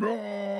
Bäh.